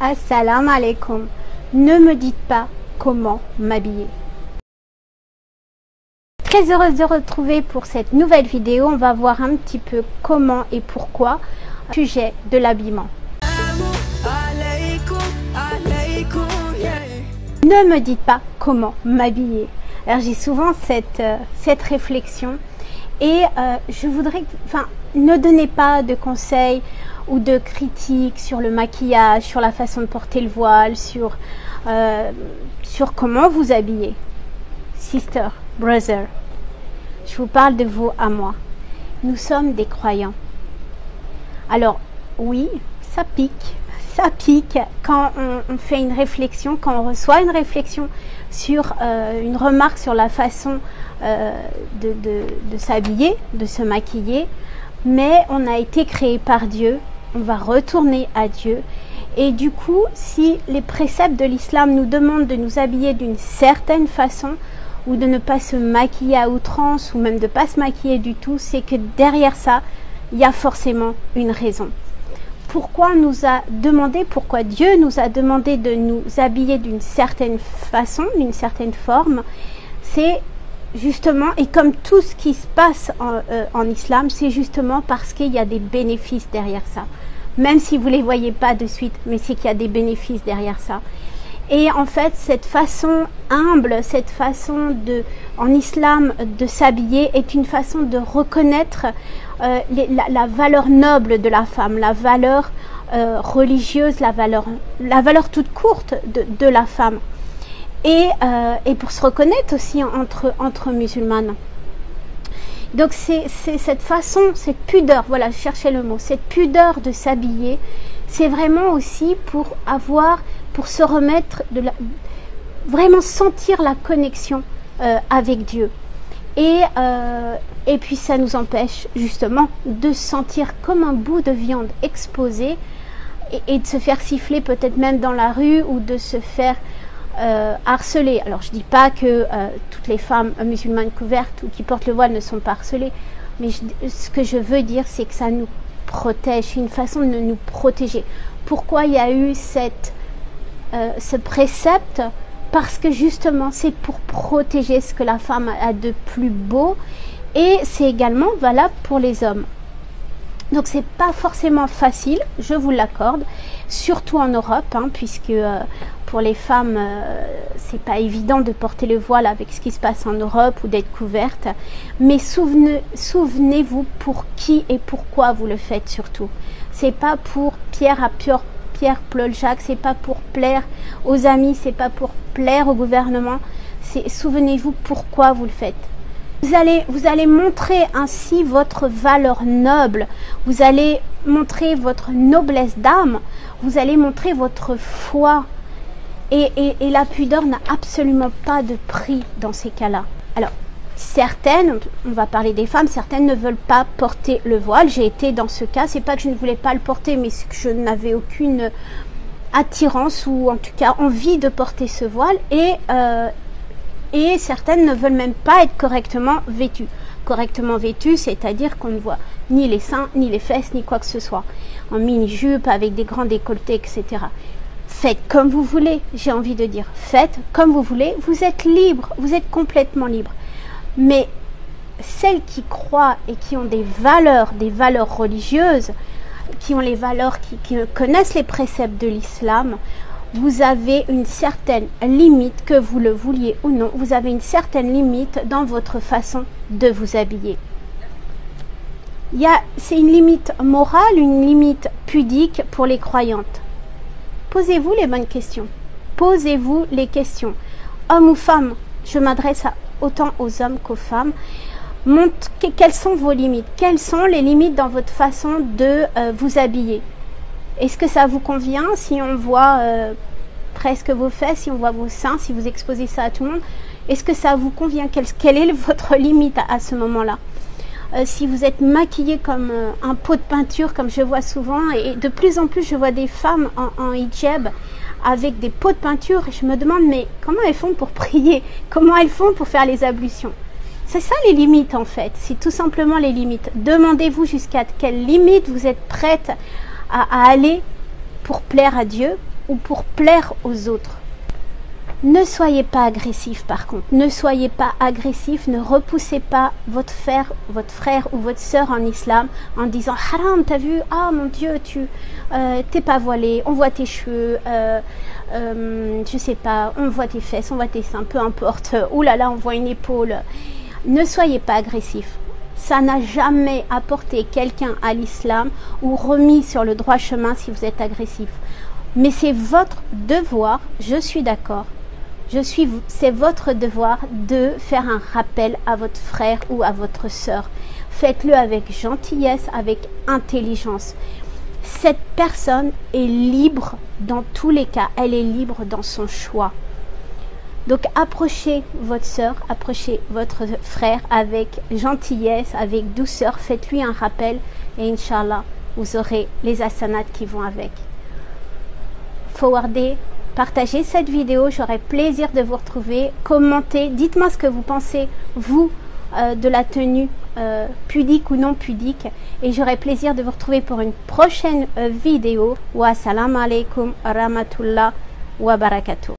Assalamu alaikum. Ne me dites pas comment m'habiller. Très heureuse de retrouver pour cette nouvelle vidéo. On va voir un petit peu comment et pourquoi sujet de l'habillement. Ne me dites pas comment m'habiller. Alors j'ai souvent cette, euh, cette réflexion et euh, je voudrais, enfin, ne donnez pas de conseils ou de critiques sur le maquillage, sur la façon de porter le voile, sur, euh, sur comment vous habiller. Sister, brother, je vous parle de vous à moi. Nous sommes des croyants. Alors, oui, ça pique, ça pique quand on, fait une réflexion, quand on reçoit une réflexion sur euh, une remarque sur la façon euh, de, de s'habiller, de se maquiller. Mais on a été créé par Dieu, on va retourner à Dieu. Et du coup, si les préceptes de l'islam nous demandent de nous habiller d'une certaine façon, ou de ne pas se maquiller à outrance, ou même de ne pas se maquiller du tout, c'est que derrière ça, il y a forcément une raison. Pourquoi nous a demandé, pourquoi Dieu nous a demandé de nous habiller d'une certaine façon, d'une certaine forme, c'est justement, et comme tout ce qui se passe en, euh, islam, c'est justement parce qu'il y a des bénéfices derrière ça. Même si vous ne les voyez pas de suite, mais c'est qu'il y a des bénéfices derrière ça. Et en fait, cette façon humble, cette façon de, en islam de s'habiller est une façon de reconnaître euh, la, valeur noble de la femme, la valeur euh, religieuse, la valeur, la valeur toute courte de, la femme. Et, euh, et, pour se reconnaître aussi entre, entre musulmanes. Donc c'est cette façon, cette pudeur, voilà, je cherchais le mot, cette pudeur de s'habiller, c'est vraiment aussi pour avoir pour se remettre de vraiment sentir la connexion avec Dieu. Et, euh, et puis ça nous empêche justement de sentir comme un bout de viande exposé et, de se faire siffler peut-être même dans la rue ou de se faire euh, harceler. Alors je dis pas que toutes les femmes musulmanes couvertes ou qui portent le voile ne sont pas harcelées, mais ce que je veux dire c'est que ça nous protège, une façon de nous protéger. Pourquoi il y a eu cette euh, ce précepte parce que justement c'est pour protéger ce que la femme a de plus beau et c'est également valable pour les hommes. Donc c'est pas forcément facile, je vous l'accorde, surtout en Europe, hein, puisque euh, pour les femmes euh, c'est pas évident de porter le voile avec ce qui se passe en Europe ou d'être couverte. Mais souvenez, souvenez-vous pour qui et pourquoi vous le faites surtout. C'est pas pour Pierre à Pierre Pierre Jacques, c'est pas pour plaire aux amis, c'est pas pour plaire au gouvernement. C'est souvenez-vous pourquoi vous le faites. Vous allez, vous allez montrer ainsi votre valeur noble. Vous allez montrer votre noblesse d'âme. Vous allez montrer votre foi. Et, et la pudeur n'a absolument pas de prix dans ces cas-là. Alors, certaines, on va parler des femmes, certaines ne veulent pas porter le voile. J'ai été dans ce cas, c'est pas que je ne voulais pas le porter, mais que je n'avais aucune attirance ou en tout cas envie de porter ce voile et, euh, et certaines ne veulent même pas être correctement vêtues. Correctement vêtues, c'est-à-dire qu'on ne voit ni les seins, ni les fesses, ni quoi que ce soit. En mini-jupe, avec des grands décolletés, etc. Faites comme vous voulez, j'ai envie de dire. Faites comme vous voulez, vous êtes libre, vous êtes complètement libre. Mais celles qui croient et qui ont des valeurs, des valeurs religieuses, qui ont les valeurs, qui, connaissent les préceptes de l'islam, vous avez une certaine limite, que vous le vouliez ou non, vous avez une certaine limite dans votre façon de vous habiller. C'est une limite morale, une limite pudique pour les croyantes. Posez-vous les bonnes questions. Posez-vous les questions. Homme ou femme, je m'adresse autant aux hommes qu'aux femmes. Montre quelles sont vos limites, quelles sont les limites dans votre façon de euh, vous habiller? Est-ce que ça vous convient si on voit euh, presque vos fesses, si on voit vos seins, si vous exposez ça à tout le monde? Est-ce que ça vous convient? Quelle, est votre limite à, ce moment-là? Euh, si vous êtes maquillé comme un pot de peinture, comme je vois souvent, et de plus en plus je vois des femmes en, en hijab avec des pots de peinture. Et je me demande, mais comment elles font pour prier? Comment elles font pour faire les ablutions? C'est ça les limites en fait. C'est tout simplement les limites. Demandez-vous jusqu'à quelle limite vous êtes prête à, aller pour plaire à Dieu, ou pour plaire aux autres. Ne soyez pas agressif par contre. Ne soyez pas agressif. Ne repoussez pas votre frère, ou votre sœur en islam en disant Haram, t'as vu? Ah mon Dieu, tu euh, t'es pas voilé, on voit tes cheveux, euh, euh, je sais pas, on voit tes fesses, on voit tes seins, peu importe. Ouh là là, on voit une épaule. Ne soyez pas agressif. Ça n'a jamais apporté quelqu'un à l'islam ou remis sur le droit chemin si vous êtes agressif. Mais c'est votre devoir, je suis d'accord, je suis, c'est votre devoir de faire un rappel à votre frère ou à votre sœur. Faites-le avec gentillesse, avec intelligence. Cette personne est libre dans tous les cas, elle est libre dans son choix. Donc approchez votre sœur, approchez votre frère avec gentillesse, avec douceur, faites-lui un rappel et Inch'Allah, vous aurez les asanats qui vont avec. Forwardez partagez cette vidéo, j'aurai plaisir de vous retrouver, commentez, dites-moi ce que vous pensez, vous, euh, de la tenue euh, pudique ou non pudique. Et j'aurai plaisir de vous retrouver pour une prochaine euh, vidéo. Wa salam alaikum rahmatullah wa barakatuh.